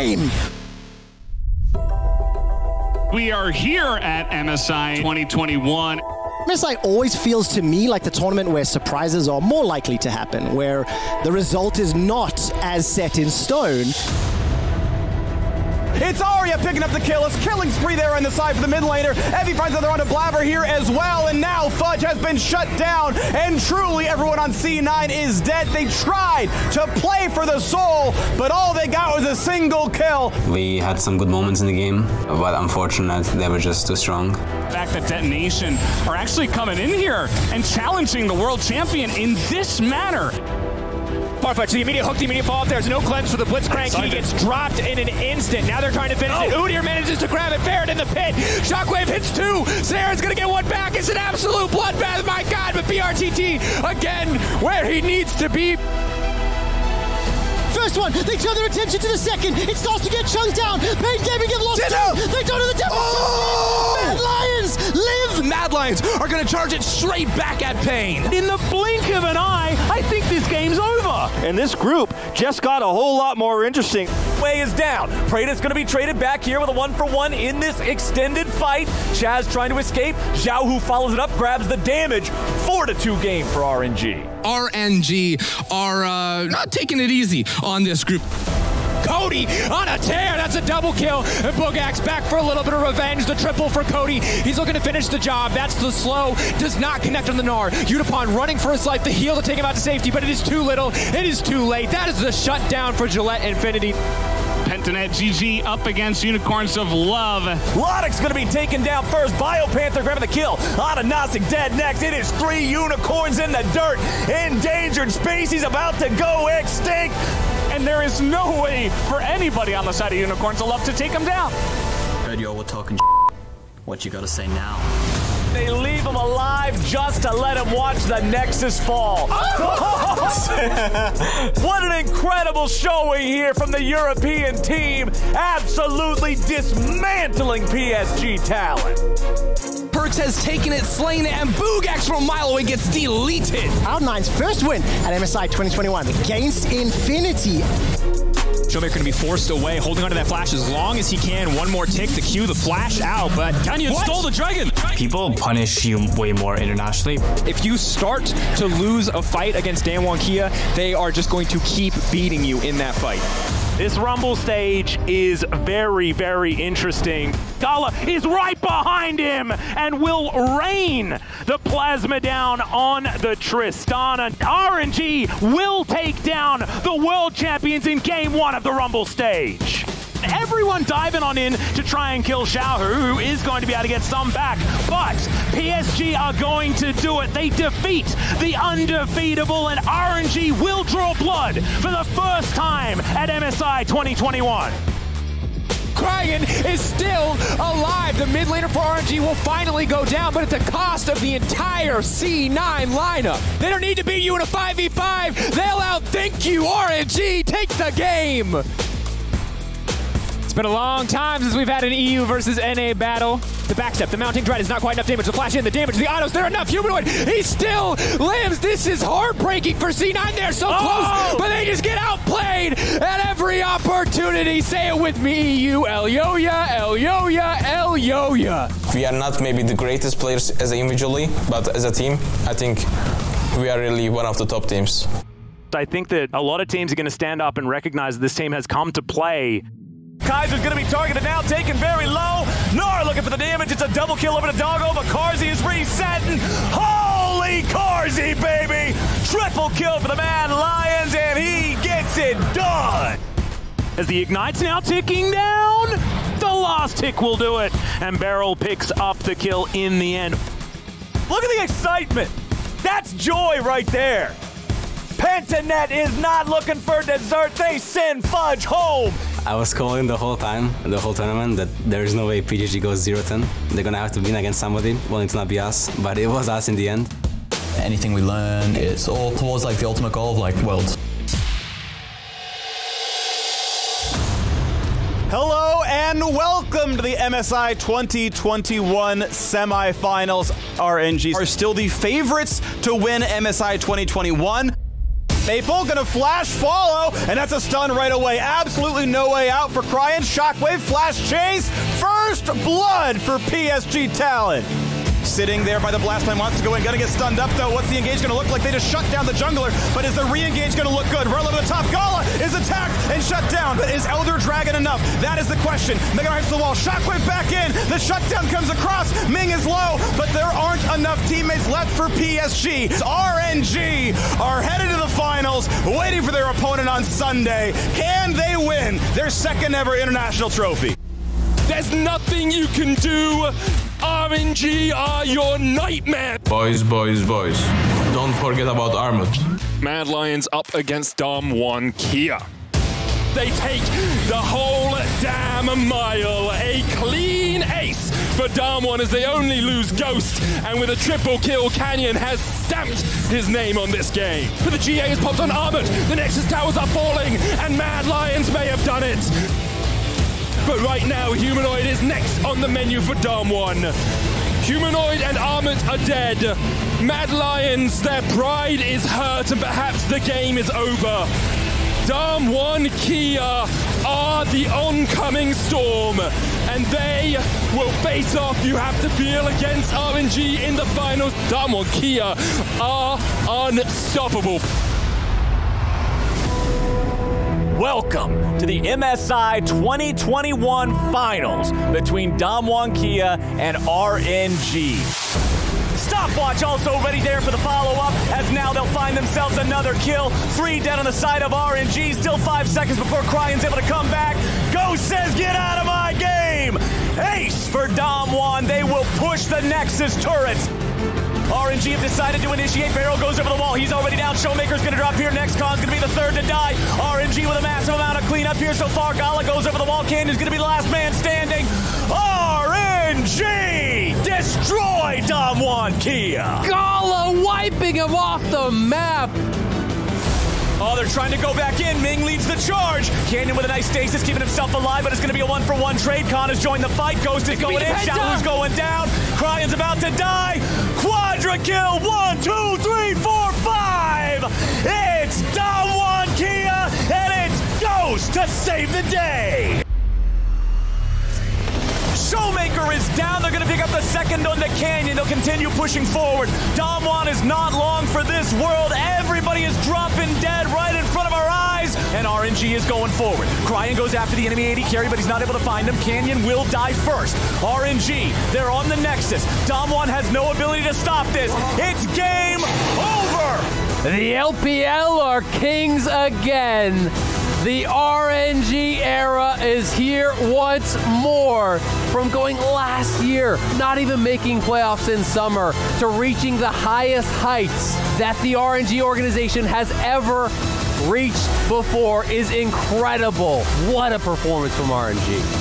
game. We are here at MSI 2021. MSI always feels to me like the tournament where surprises are more likely to happen, where the result is not as set in stone. It's Aria picking up the kill. It's killing spree there on the side for the mid laner. Evi finds another round of Blaber here as well, and now Fudge has been shut down, and truly everyone on C9 is dead. They tried to play for the soul, but all they got was a single kill. We had some good moments in the game, but unfortunately they were just too strong. The fact that Detonation are actually coming in here and challenging the world champion in this manner. Farfetch, the immediate hook, the immediate follow up. There's no cleanse for the Blitzcrank. He gets dropped in an instant. Now they're trying to finish it. Oh. Udyr manages to grab it. Barrett in the pit. Shockwave hits two. Sarah's going to get one back. It's an absolute bloodbath. My God. But BRTT again where he needs to be. First one, they turn their attention to the second. It starts to get chunked down. Pain Gaming get lost too. They go to the depth. Oh! Mad Lions live. Mad Lions are going to charge it straight back at Pain. In the blink of an eye, I think this game's over. And this group just got a whole lot more interesting. Wei is down. Praetor's going to be traded back here with a one for one in this extended fight. Chaz trying to escape. Zhao, who follows it up, grabs the damage. Four to two game for RNG. RNG are uh, not taking it easy on this group. Cody on a tear. That's a double kill. And Buggax back for a little bit of revenge. The triple for Cody. He's looking to finish the job. That's the slow. Does not connect on the Gnar. Yutapon running for his life. The heal to take him out to safety, but it is too little. It is too late. That is the shutdown for Gillette Infinity. Pentanet GG up against Unicorns of Love. Lodik's going to be taken down first. Biopanther grabbing the kill. Nasic dead next. It is three unicorns in the dirt. Endangered species about to go extinct. And there is no way for anybody on the side of Unicorns of Love to take him down. Heard y'all were talking What you gotta say now? They leave him alive just to let him watch the Nexus fall. what an incredible showing here from the European team. Absolutely dismantling PSG Talon. Perkz has taken it, slain it, and Buggax from a mile away gets deleted. Cloud9's first win at MSI 2021 against Infinity. Showmaker going to be forced away, holding onto that flash as long as he can. One more tick to cue the flash out, but Canyon What? stole the dragon. People punish you way more internationally. if you start to lose a fight against Damwon Kia, they are just going to keep beating you in that fight. This Rumble stage is very, very interesting. Gala is right behind him and will rain the plasma down on the Tristana. RNG will take down the world champions in game one of the Rumble stage. Everyone diving on in try and kill Xiao, who is going to be able to get some back. But PSG are going to do it. They defeat the undefeatable, and RNG will draw blood for the first time at MSI 2021. Kragan is still alive. The mid laner for RNG will finally go down, but at the cost of the entire C9 lineup. They don't need to beat you in a 5v5. They'll outthink you. RNG, take the game. It's been a long time since we've had an EU versus NA battle. The backstep, the mounting dread is not quite enough damage. The flash in, the damage, the autos, they're enough. Humanoid, he still lives. This is heartbreaking for C9. They're so Oh! close, but they just get outplayed at every opportunity. Say it with me, EU. Elyoya, El Yoya, Elyoya. We are not maybe the greatest players as individually, but as a team, I think we are really one of the top teams. I think that a lot of teams are going to stand up and recognize that this team has come to play. Kaiser's going to be targeted now, taken very low. Gnar looking for the damage. It's a double kill over to Doggo, but Carzzy is resetting. Holy Carzzy, baby! Triple kill for the Mad Lions, and he gets it done. As the Ignite's now ticking down, the last tick will do it. And Beryl picks up the kill in the end. Look at the excitement. That's joy right there. Pentanet is not looking for dessert. They send Fudge home. I was calling the whole time, the whole tournament, that there is no way PGG goes 0-10. They're gonna have to win against somebody. Well, it's not be us, but it was us in the end. Anything we learn, it's all towards like the ultimate goal of like worlds. Hello and welcome to the MSI 2021 semifinals. RNG are still the favorites to win MSI 2021. Maple gonna flash follow, and that's a stun right away. Absolutely no way out for Cryin. Shockwave, flash chase. First blood for PSG Talon. Sitting there by the blast line wants to go in, gonna get stunned up though. What's the engage gonna look like? They just shut down the jungler, but is the re-engage gonna look good? Run over the top, Gala is attacked and shut down. But is Elder Dragon enough? That is the question. Mega hits the wall, Shockwave back in, the shutdown comes across, Ming is low, but there aren't enough teammates left for PSG. RNG are headed to the finals, waiting for their opponent on Sunday. Can they win their second ever international trophy? There's nothing you can do. RNG are your nightmare. Boys, boys, boys. Don't forget about Armut. Mad Lions up against Damwon Kia. They take the whole damn mile. A clean ace for Damwon as they only lose Ghost. And with a triple kill, Canyon has stamped his name on this game. For the GA has popped on Armored. The Nexus towers are falling, and Mad Lions may have done it. But right now, Humanoid is next on the menu for Damwon. Humanoid and Armut are dead. Mad Lions, their pride is hurt, and perhaps the game is over. Damwon Kia are the oncoming storm, and they will face off, you have to feel, against RNG in the finals. Damwon Kia are unstoppable. Welcome to the MSI 2021 Finals between Damwon Kia and RNG. Stopwatch also ready there for the follow-up, as now they'll find themselves another kill. Three dead on the side of RNG, still five seconds before Cryin's able to come back. Ghost says, get out of my game! Ace for Damwon, they will push the Nexus turrets. RNG have decided to initiate. Barrel goes over the wall. He's already down. Showmaker's gonna drop here. Next Khan's gonna be the third to die. RNG with a massive amount of cleanup here so far. Gala goes over the wall. Canyon's gonna be the last man standing. RNG destroy Damwon Kia. Gala wiping him off the map. Oh, they're trying to go back in. Ming leads the charge. Canyon with a nice stasis, keeping himself alive, but it's going to be a one-for-one trade. Khan has joined the fight. Ghost is going in. Shadow's going down. Cryin's about to die. Quadra kill. One, two, three, four, five. It's 1 Kia, and it's Ghost to save the day. Is down. They're going to pick up the second on the Canyon. They'll continue pushing forward. Damwon is not long for this world. Everybody is dropping dead right in front of our eyes. And RNG is going forward. Cryin goes after the enemy AD carry, but he's not able to find him. Canyon will die first. RNG, they're on the Nexus. Damwon has no ability to stop this. It's game over. The LPL are kings again. The RNG era is here once more. From going last year, not even making playoffs in summer, to reaching the highest heights that the RNG organization has ever reached before is incredible. What a performance from RNG.